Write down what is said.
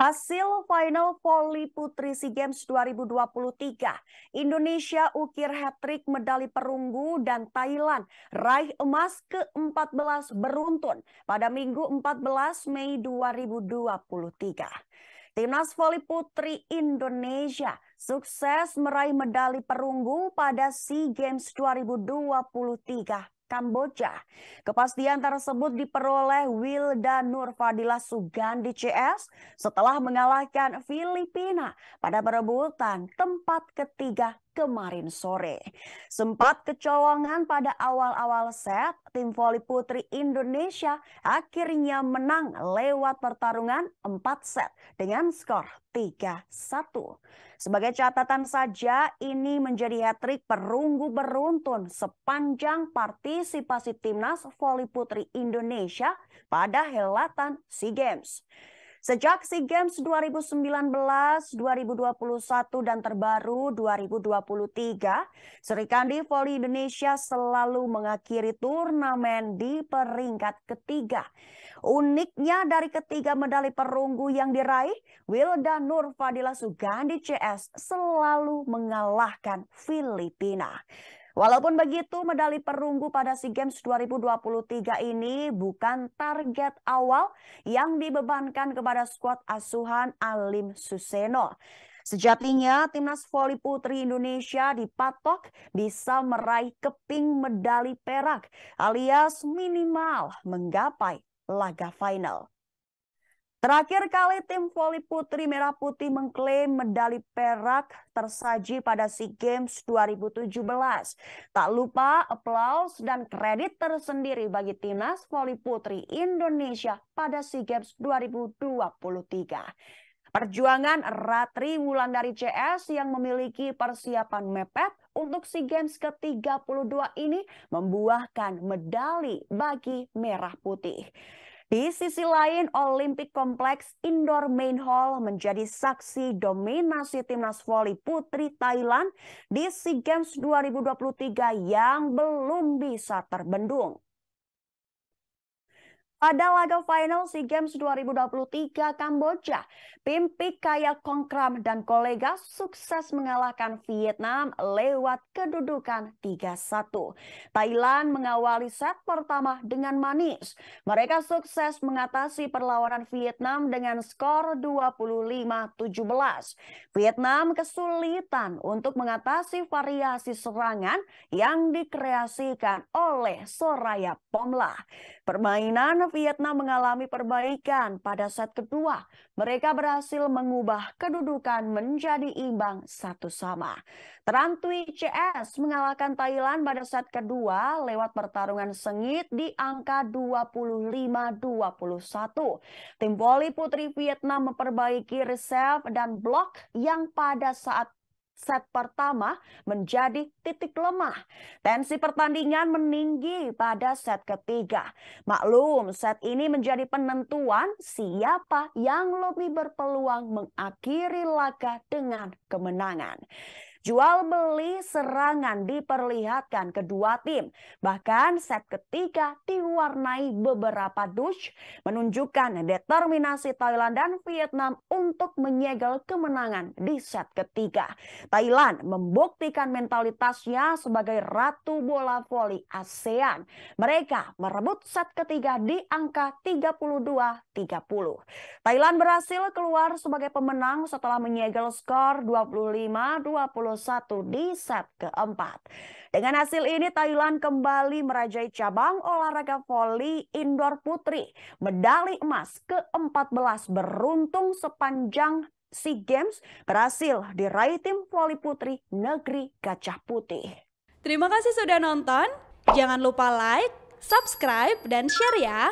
Hasil final voli putri SEA Games 2023, Indonesia ukir hat-trick medali perunggu dan Thailand raih emas ke-14 beruntun pada Minggu 14 Mei 2023. Timnas voli putri Indonesia sukses meraih medali perunggu pada SEA Games 2023 Kamboja. Kepastian tersebut diperoleh Wilda Nurfadila Sugandi CS setelah mengalahkan Filipina pada perebutan tempat ketiga kemarin sore. Sempat kecolongan pada awal-awal set, tim voli putri Indonesia akhirnya menang lewat pertarungan 4 set dengan skor 3-1. Sebagai catatan saja, ini menjadi hat-trick perunggu beruntun sepanjang partisipasi timnas voli putri Indonesia pada helatan SEA Games. Sejak SEA Games 2019, 2021, dan terbaru 2023, Sri Kandi Voli Indonesia selalu mengakhiri turnamen di peringkat ketiga. Uniknya dari ketiga medali perunggu yang diraih, Wilda Nur Fadila Sugandi CS selalu mengalahkan Filipina. Walaupun begitu, medali perunggu pada SEA Games 2023 ini bukan target awal yang dibebankan kepada skuad asuhan Alim Suseno. Sejatinya, timnas voli putri Indonesia dipatok bisa meraih keping medali perak alias minimal menggapai laga final. Terakhir kali tim voli putri Merah Putih mengklaim medali perak tersaji pada SEA Games 2017. Tak lupa aplaus dan kredit tersendiri bagi timnas voli putri Indonesia pada SEA Games 2023. Perjuangan Ratri Wulandari CS yang memiliki persiapan mepet untuk SEA Games ke-32 ini membuahkan medali bagi Merah Putih. Di sisi lain, Olympic Complex Indoor Main Hall menjadi saksi dominasi timnas voli putri Thailand di SEA Games 2023 yang belum bisa terbendung. Pada laga final SEA Games 2023 Kamboja, Pimpik Kaya Kongkram dan kolega sukses mengalahkan Vietnam lewat kedudukan 3-1. Thailand mengawali set pertama dengan manis. Mereka sukses mengatasi perlawanan Vietnam dengan skor 25-17. Vietnam kesulitan untuk mengatasi variasi serangan yang dikreasikan oleh Soraya Pomla. Permainan Vietnam mengalami perbaikan pada set kedua. Mereka berhasil mengubah kedudukan menjadi imbang satu sama. Terantui CS mengalahkan Thailand pada set kedua lewat pertarungan sengit di angka 25-21. Tim voli putri Vietnam memperbaiki reserve dan blok yang pada saat set pertama menjadi titik lemah. Tensi pertandingan meninggi pada set ketiga. Maklum, set ini menjadi penentuan siapa yang lebih berpeluang mengakhiri laga dengan kemenangan. Jual beli serangan diperlihatkan kedua tim. Bahkan set ketiga diwarnai beberapa dush menunjukkan determinasi Thailand dan Vietnam untuk menyegel kemenangan di set ketiga. Thailand membuktikan mentalitasnya sebagai ratu bola voli ASEAN. Mereka merebut set ketiga di angka 32-30. Thailand berhasil keluar sebagai pemenang setelah menyegel skor 25-20 di set keempat. Dengan hasil ini Thailand kembali merajai cabang olahraga voli indoor putri. Medali emas ke-14 beruntung sepanjang SEA Games berhasil diraih tim voli putri negeri Gajah Putih. Terima kasih sudah nonton. Jangan lupa like, subscribe, dan share ya.